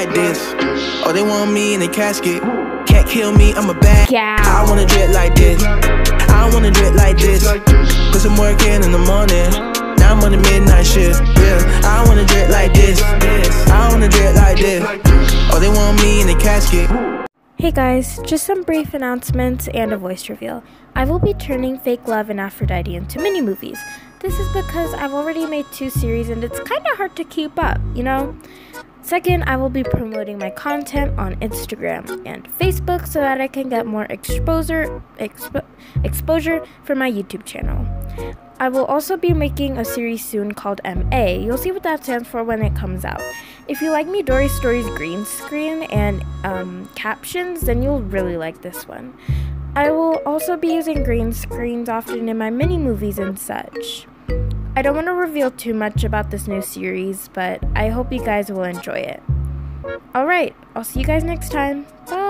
like this. Oh, they want me in a casket. Can't kill me, I'm a bad. Yeah. I wanna drip like this. I wanna drip like this. Cause I'm working in the morning. Now I'm on the midnight shift. Yeah. I wanna drip like this. I wanna drip like this. Oh, they want me in a casket. Hey guys, just some brief announcements and a voice reveal. I will be turning Fake Love and Aphrodite into mini movies. This is because I've already made two series and it's kind of hard to keep up, you know? Second, I will be promoting my content on Instagram and Facebook so that I can get more exposure expo- exposure for my YouTube channel. I will also be making a series soon called MA. You'll see what that stands for when it comes out. If you like Midori Stories green screen and um, captions, then you'll really like this one. I will also be using green screens often in my mini movies and such. I don't want to reveal too much about this new series, but I hope you guys will enjoy it. Alright, I'll see you guys next time. Bye!